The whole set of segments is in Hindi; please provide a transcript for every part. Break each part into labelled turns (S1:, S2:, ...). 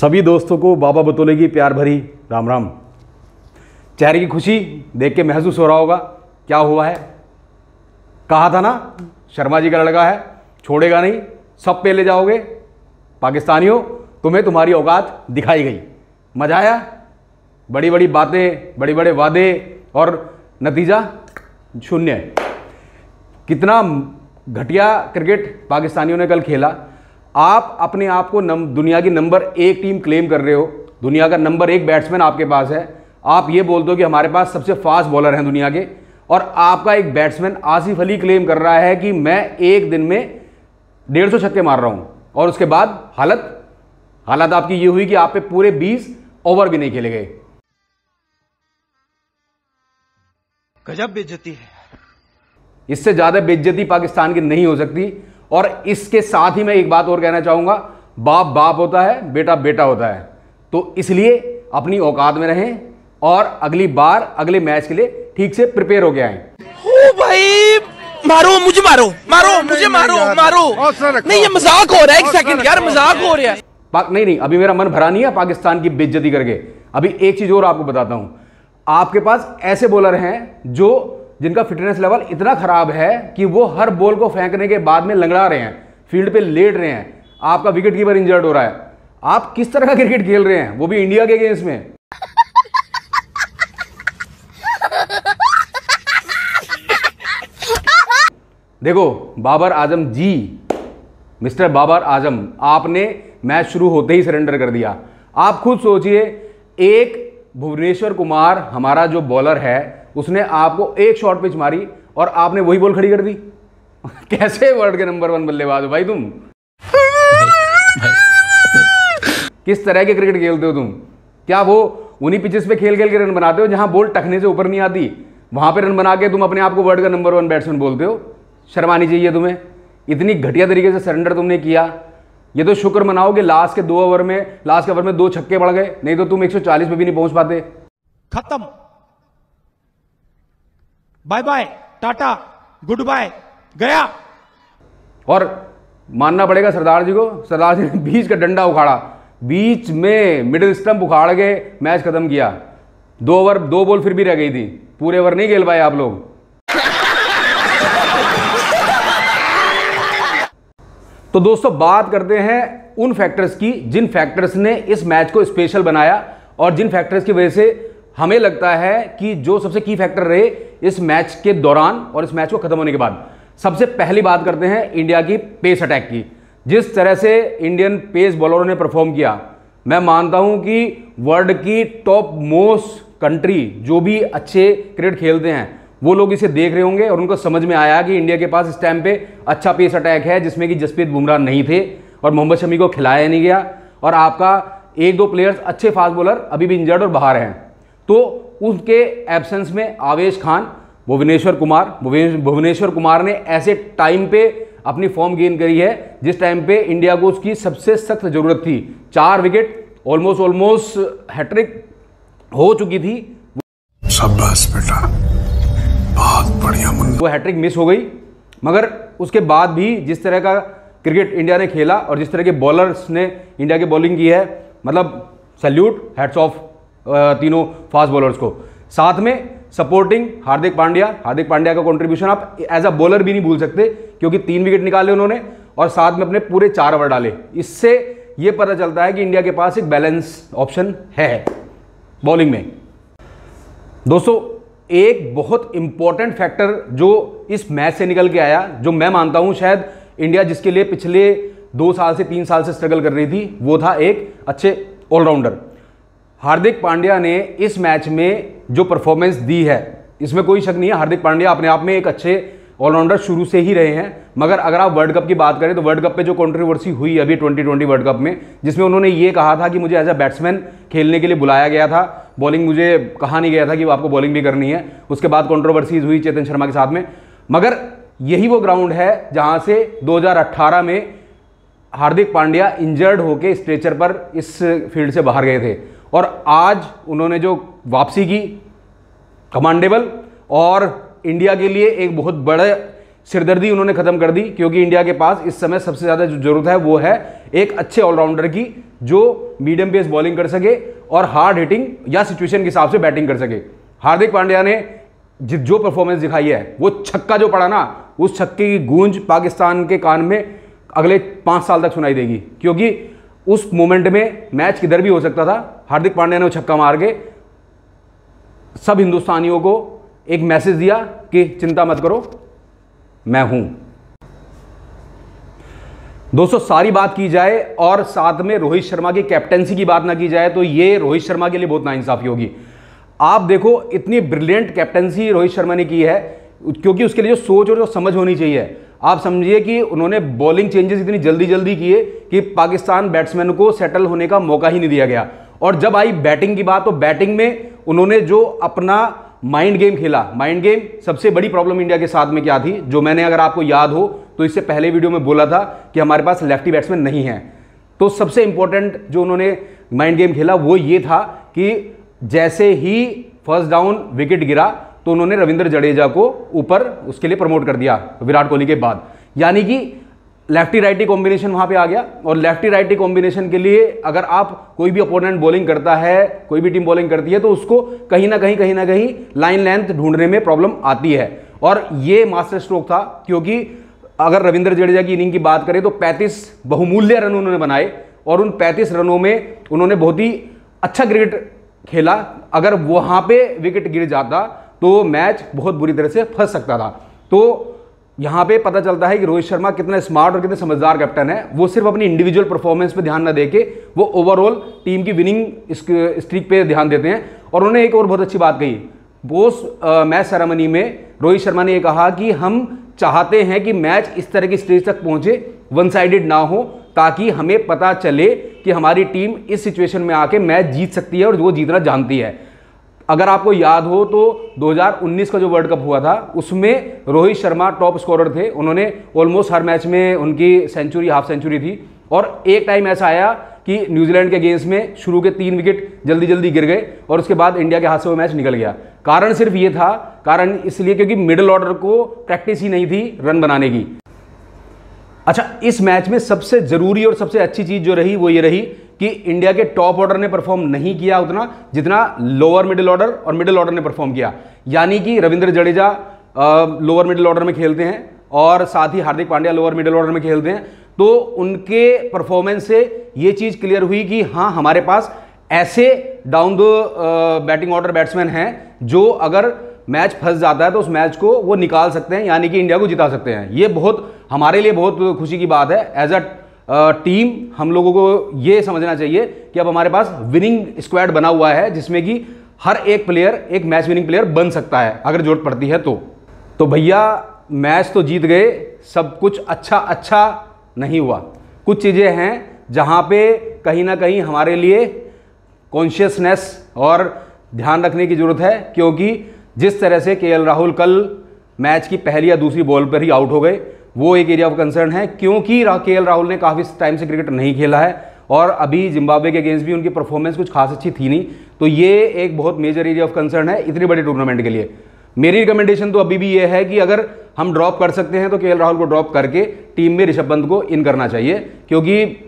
S1: सभी दोस्तों को बाबा बतौले की प्यार भरी राम राम। चेहरे की खुशी देख के महसूस हो रहा होगा, क्या हुआ है? कहा था ना, शर्मा जी का लड़का है, छोड़ेगा नहीं, सब पे ले जाओगे। पाकिस्तानियों, तुम्हें तुम्हारी औकात दिखाई गई। मज़ा आया? बड़ी बड़ी बातें बड़े बड़े वादे और नतीजा शून्य। कितना घटिया क्रिकेट पाकिस्तानियों ने कल खेला। आप अपने आप को नम, दुनिया की नंबर एक टीम क्लेम कर रहे हो। दुनिया का नंबर एक बैट्समैन आपके पास है। आप ये बोल दो कि हमारे पास सबसे फास्ट बॉलर हैं दुनिया के और आपका एक बैट्समैन आसिफ अली क्लेम कर रहा है कि मैं एक दिन में डेढ़ सौ छक्के मार रहा हूँ। और उसके बाद हालत हालत आपकी ये हुई कि आप पे पूरे 20 ओवर भी नहीं खेले गए।
S2: गजब बेइज्जती है।
S1: इससे ज़्यादा बेइज्जती पाकिस्तान की नहीं हो सकती। और इसके साथ ही मैं एक बात और कहना चाहूँगा बाप बाप होता है बेटा बेटा होता है। तो इसलिए अपनी औकात में रहें और अगली बार अगले मैच के लिए ठीक से प्रिपेयर हो आए।
S2: ओ भाई मारो मुझे मारो मारो मुझे मारो मारो। नहीं ये मज़ाक हो रहा है एक सेकंड यार मज़ाक हो रहा है।
S1: पाक नहीं नहीं अभी मेरा मन भरा नहीं है पाकिस्तान की बेइज्जती करके। अभी एक चीज़ और आपको बताता हूँ। आपके पास ऐसे बॉलर हैं जो जिनका फिटनेस लेवल इतना खराब है कि वो हर बॉल को फेंकने के बाद में लंगड़ा रहे हैं फ़ील्ड पे लेट रहे हैं। आपका विकेट कीपर इंजर्ड हो रहा है। आप किस तरह का क्रिकेट खेल रहे हैं? वो भी इंडिया के अगेंस्ट में। देखो, बाबर आज़म जी, मिस्टर बाबर आज़म, आपने मैच शुरू होते ही सरेंडर कर दिया। आप खुद सोचिए, एक भुवनेश्वर कुमार, हमारा जो बॉलर है उसने आपको एक शॉर्ट पिच मारी और आपने वही बॉल खड़ी कर दी। कैसे वर्ल्ड के नंबर वन बल्लेबाज हो भाई तुम? किस तरह के क्रिकेट खेलते हो तुम? क्या वो उन्हीं पिचेस पे खेल खेल के रन बनाते हो जहाँ बॉल टकने से ऊपर नहीं आती? वहाँ पे रन बना के तुम अपने आप को वर्ल्ड का नंबर वन बैट्समैन बोलते हो? शर्मानी चाहिए तुम्हें। इतनी घटिया तरीके से सरेंडर तुमने किया। ये तो शुक्र मनाओ कि लास्ट के दो ओवर में लास्ट के ओवर में दो छक्के बढ़ गए, नहीं तो तुम 140 पे भी नहीं पहुँच पाते।
S2: खत्म। Bye bye, tata good bye गया।
S1: और मानना पड़ेगा सरदार जी को, सरदार जी ने बीच का डंडा उखाड़ा। बीच में मिडिल स्टंप उखाड़ के मैच खत्म किया। दो ओवर दो बॉल फिर भी रह गई थी। पूरे ओवर नहीं खेल पाए आप लोग। तो दोस्तों, बात करते हैं उन फैक्टर्स की, जिन फैक्टर्स ने इस मैच को स्पेशल बनाया और जिन फैक्टर्स की वजह से हमें लगता है कि जो सबसे की फैक्टर रहे इस मैच के दौरान और इस मैच को खत्म होने के बाद, सबसे पहली बात करते हैं इंडिया की पेस अटैक की। जिस तरह से इंडियन पेस बॉलरों ने परफॉर्म किया, मैं मानता हूँ कि वर्ल्ड की टॉप मोस्ट कंट्री जो भी अच्छे क्रिकेट खेलते हैं, वो लोग इसे देख रहे होंगे और उनको समझ में आया कि इंडिया के पास इस टाइम पे अच्छा पेस अटैक है, जिसमें कि जसप्रीत बुमराह नहीं थे और मोहम्मद शमी को खिलाया नहीं गया और आपका एक दो प्लेयर्स अच्छे फास्ट बॉलर अभी भी इंजर्ड और बाहर हैं। तो उसके एब्सेंस में आवेश खान भुवनेश्वर कुमार भुवनेश्वर कुमार ने ऐसे टाइम पे अपनी फॉर्म गेन करी है जिस टाइम पे इंडिया को उसकी सबसे सख्त ज़रूरत थी। चार विकेट ऑलमोस्ट ऑलमोस्ट हैट्रिक हो चुकी थी।
S3: शाबाश बेटा। बहुत बढ़िया
S1: वो हैट्रिक मिस हो गई मगर उसके बाद भी जिस तरह का क्रिकेट इंडिया ने खेला और जिस तरह के बॉलर्स ने इंडिया की बॉलिंग की है मतलब सल्यूट हेड्स ऑफ़ तीनों फास्ट बॉलर्स को। साथ में सपोर्टिंग हार्दिक पांड्या हार्दिक पांड्या का कंट्रीब्यूशन आप एज अ बॉलर भी नहीं भूल सकते, क्योंकि तीन विकेट निकाले उन्होंने और साथ में अपने पूरे चार ओवर डाले। इससे यह पता चलता है कि इंडिया के पास एक बैलेंस ऑप्शन है बॉलिंग में। दोस्तों, एक बहुत इंपॉर्टेंट फैक्टर जो इस मैच से निकल के आया, जो मैं मानता हूँ शायद इंडिया जिसके लिए पिछले दो साल से, तीन साल से स्ट्रगल कर रही थी, वो था एक अच्छे ऑलराउंडर हार्दिक पांड्या ने इस मैच में जो परफॉर्मेंस दी है, इसमें कोई शक नहीं है, हार्दिक पांड्या अपने आप में एक अच्छे ऑलराउंडर शुरू से ही रहे हैं। मगर अगर आप वर्ल्ड कप की बात करें तो वर्ल्ड कप पे जो कंट्रोवर्सी हुई अभी 2020 वर्ल्ड कप में, जिसमें उन्होंने ये कहा था कि मुझे एज अ बैट्समैन खेलने के लिए बुलाया गया था बॉलिंग मुझे कहा नहीं गया था कि आपको बॉलिंग भी करनी है। उसके बाद कॉन्ट्रोवर्सीज हुई चेतन शर्मा के साथ में। मगर यही वो ग्राउंड है जहाँ से 2018 में हार्दिक पांड्या इंजर्ड होकर स्ट्रेचर पर इस फ़ील्ड से बाहर गए थे। और आज उन्होंने जो वापसी की कमांडेबल और इंडिया के लिए एक बहुत बड़े सिरदर्दी उन्होंने खत्म कर दी, क्योंकि इंडिया के पास इस समय सबसे ज़्यादा जो ज़रूरत है वो है एक अच्छे ऑलराउंडर की, जो मीडियम पेस बॉलिंग कर सके और हार्ड हिटिंग या सिचुएशन के हिसाब से बैटिंग कर सके। हार्दिक पांड्या ने जो परफॉर्मेंस दिखाई है, वो छक्का जो पड़ा ना, उस छक्के की गूंज पाकिस्तान के कान में अगले पाँच साल तक सुनाई देगी, क्योंकि उस मोमेंट में मैच किधर भी हो सकता था, हार्दिक पांड्या ने वो छक्का मार के सब हिंदुस्तानियों को एक मैसेज दिया कि चिंता मत करो, मैं हूँ। दोस्तों, सारी बात की जाए और साथ में रोहित शर्मा की कैप्टेंसी की बात ना की जाए तो ये रोहित शर्मा के लिए बहुत नाइंसाफी होगी। आप देखो, इतनी ब्रिलियंट कैप्टेंसी रोहित शर्मा ने की है, क्योंकि उसके लिए जो सोच और जो समझ होनी चाहिए आप समझिए कि उन्होंने बॉलिंग चेंजेस इतनी जल्दी जल्दी किए कि पाकिस्तान बैट्समैन को सेटल होने का मौका ही नहीं दिया गया। और जब आई बैटिंग की बात तो बैटिंग में उन्होंने जो अपना माइंड गेम खेला माइंड गेम सबसे बड़ी प्रॉब्लम इंडिया के साथ में क्या थी, जो मैंने अगर आपको याद हो तो इससे पहले वीडियो में बोला था कि हमारे पास लेफ्टी बैट्समैन नहीं है। तो सबसे इंपॉर्टेंट जो उन्होंने माइंड गेम खेला, वो ये था कि जैसे ही फ़र्स्ट डाउन विकेट गिरा तो उन्होंने रविंद्र जडेजा को ऊपर उसके लिए प्रमोट कर दिया विराट कोहली के बाद। यानी कि लेफ्टी राइटी कॉम्बिनेशन वहाँ पे आ गया और लेफ्टी राइटी कॉम्बिनेशन के लिए अगर आप कोई भी अपोनेंट बॉलिंग करता है, कोई भी टीम बॉलिंग करती है तो उसको कहीं ना कहीं कहीं ना कहीं लाइन लेंथ ढूँढने में प्रॉब्लम आती है। और ये मास्टर स्ट्रोक था, क्योंकि अगर रविंद्र जडेजा की इनिंग की बात करें तो 35 बहुमूल्य रन उन्होंने बनाए और उन 35 रनों में उन्होंने बहुत ही अच्छा क्रिकेट खेला। अगर वहाँ पे विकेट गिर जाता तो मैच बहुत बुरी तरह से फंस सकता था। तो यहाँ पे पता चलता है कि रोहित शर्मा कितना स्मार्ट और कितने समझदार कैप्टन है। वो सिर्फ़ अपनी इंडिविजुअल परफॉर्मेंस पे ध्यान ना देके वो ओवरऑल टीम की विनिंग स्ट्रीक पे ध्यान देते हैं। और उन्होंने एक और बहुत अच्छी बात कही। बोस मैच सेरेमनी में रोहित शर्मा ने यह कहा कि हम चाहते हैं कि मैच इस तरह की स्टेज तक पहुँचे वन साइडेड ना हो, ताकि हमें पता चले कि हमारी टीम इस सिचुएशन में आके मैच जीत सकती है और वो जीतना जानती है। अगर आपको याद हो तो 2019 का जो वर्ल्ड कप हुआ था, उसमें रोहित शर्मा टॉप स्कोरर थे। उन्होंने ऑलमोस्ट हर मैच में उनकी सेंचुरी हाफ़ सेंचुरी थी। और एक टाइम ऐसा आया कि न्यूजीलैंड के गेम्स में शुरू के तीन विकेट जल्दी जल्दी गिर गए और उसके बाद इंडिया के हाथ से वो मैच निकल गया। कारण सिर्फ़ ये था, कारण इसलिए क्योंकि मिडिल ऑर्डर को प्रैक्टिस ही नहीं थी रन बनाने की। अच्छा इस मैच में सबसे ज़रूरी और सबसे अच्छी चीज़ जो रही, वो ये रही कि इंडिया के टॉप ऑर्डर ने परफॉर्म नहीं किया उतना जितना लोअर मिडिल ऑर्डर और मिडिल ऑर्डर ने परफॉर्म किया। यानी कि Ravindra Jadeja lower middle order में खेलते हैं और साथ ही Hardik Pandya lower middle order में खेलते हैं। तो उनके परफॉर्मेंस से ये चीज़ क्लियर हुई कि हाँ हमारे पास ऐसे down the batting order batsman हैं जो अगर मैच फंस जाता है तो उस मैच को वो निकाल सकते हैं, यानी कि इंडिया को जिता सकते हैं। ये बहुत, हमारे लिए बहुत खुशी की बात है। एज अ टीम हम लोगों को ये समझना चाहिए कि अब हमारे पास विनिंग स्क्वाड बना हुआ है, जिसमें कि हर एक प्लेयर एक मैच विनिंग प्लेयर बन सकता है, अगर ज़रूरत पड़ती है तो। तो भैया मैच तो जीत गए, सब कुछ अच्छा अच्छा नहीं हुआ। कुछ चीज़ें हैं जहाँ पे कहीं ना कहीं हमारे लिए कॉन्शियसनेस और ध्यान रखने की ज़रूरत है, क्योंकि जिस तरह से के राहुल कल मैच की पहली या दूसरी बॉल पर ही आउट हो गए वो एक एरिया ऑफ़ कंसर्न है, क्योंकि के राहुल ने काफ़ी टाइम से क्रिकेट नहीं खेला है और अभी जिम्बाब्वे के अगेंस्ट भी उनकी परफॉर्मेंस कुछ खास अच्छी थी नहीं। तो ये एक बहुत मेजर एरिया ऑफ़ कंसर्न है इतनी बड़ी टूर्नामेंट के लिए। मेरी रिकमेंडेशन तो अभी भी ये है कि अगर हम ड्रॉप कर सकते हैं तो के राहुल को ड्रॉप करके टीम में ऋषभ पंत को इन करना चाहिए, क्योंकि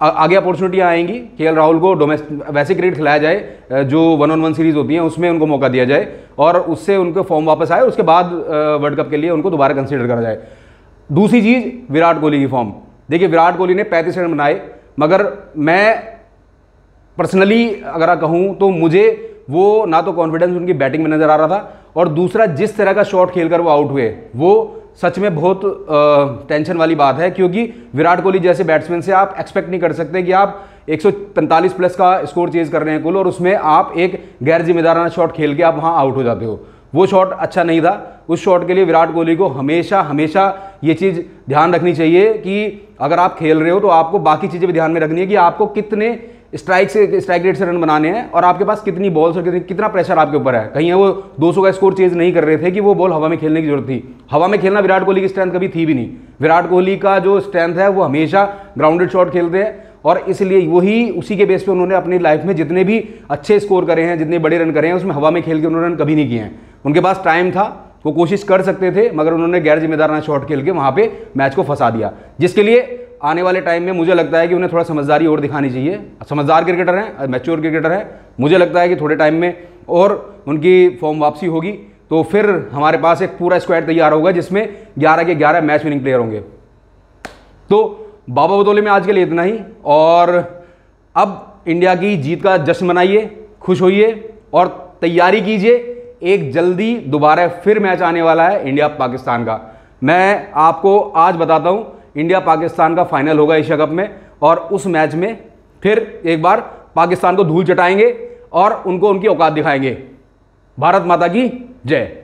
S1: आगे अपॉर्चुनिटियाँ आएँगी के राहुल को डोमेस्टिक वैसे क्रिकेट खिलाया जाए जो वन ऑन वन सीरीज़ होती है, उसमें उनको मौका दिया जाए और उससे उनको फॉर्म वापस आए, उसके बाद वर्ल्ड कप के लिए उनको दोबारा कंसिडर करा जाए। दूसरी चीज़, विराट कोहली की फॉर्म देखिए, विराट कोहली ने पैंतीस रन बनाए, मगर मैं पर्सनली अगर कहूँ तो मुझे वो ना तो कॉन्फिडेंस उनकी बैटिंग में नज़र आ रहा था, और दूसरा जिस तरह का शॉट खेलकर वो आउट हुए, वो सच में बहुत टेंशन वाली बात है, क्योंकि विराट कोहली जैसे बैट्समैन से आप एक्सपेक्ट नहीं कर सकते कि आप 145 प्लस का स्कोर चेज कर रहे हैं कुल, और उसमें आप एक गैर जिम्मेदाराना शॉट खेल के आप वहाँ आउट हो जाते हो। वो शॉट अच्छा नहीं था। उस शॉट के लिए विराट कोहली को हमेशा हमेशा ये चीज़ ध्यान रखनी चाहिए कि अगर आप खेल रहे हो तो आपको बाकी चीज़ें भी ध्यान में रखनी है कि आपको कितने स्ट्राइक से स्ट्राइक रेट से रन बनाने हैं और आपके पास कितनी बॉल्स और कितनी, कितना प्रेशर आपके ऊपर है। कहीं है वो 200 का स्कोर चेंज नहीं कर रहे थे कि वो बॉल हवा में खेलने की ज़रूरत थी। हवा में खेलना विराट कोहली की स्ट्रेंथ कभी थी भी नहीं। विराट कोहली का जो स्ट्रेंथ है वो हमेशा ग्राउंडेड शॉट खेलते हैं और इसलिए वही, उसी के बेस पे उन्होंने अपनी लाइफ में जितने भी अच्छे स्कोर करे हैं, जितने बड़े रन करे हैं, उसमें हवा में खेल के उन्होंने रन कभी नहीं किए हैं। उनके पास टाइम था, वो कोशिश कर सकते थे, मगर उन्होंने गैर जिम्मेदाराना शॉट खेल के वहाँ पे मैच को फंसा दिया। जिसके लिए आने वाले टाइम में मुझे लगता है कि उन्हें थोड़ा समझदारी और दिखानी चाहिए। समझदार क्रिकेटर हैं मैच्योर क्रिकेटर हैं। मुझे लगता है कि थोड़े टाइम में और उनकी फॉर्म वापसी होगी। तो फिर हमारे पास एक पूरा स्क्वाड तैयार होगा, जिसमें 11 के 11 मैच विनिंग प्लेयर होंगे। तो बाबा बतौले में आज के लिए इतना ही, और अब इंडिया की जीत का जश्न मनाइए, खुश होइए, और तैयारी कीजिए। एक जल्दी दोबारा फिर मैच आने वाला है इंडिया पाकिस्तान का। मैं आपको आज बताता हूँ, इंडिया पाकिस्तान का फाइनल होगा एशिया कप में और उस मैच में फिर एक बार पाकिस्तान को धूल चटाएँगे और उनको उनकी औकात दिखाएँगे। भारत माता की जय।